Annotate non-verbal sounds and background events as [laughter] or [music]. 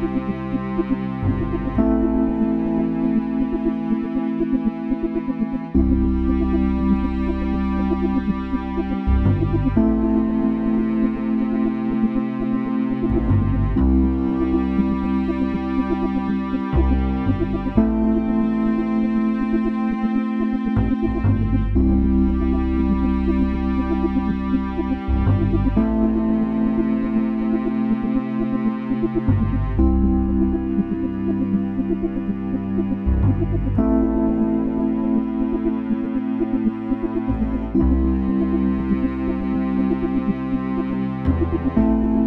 Thank [laughs] you. Música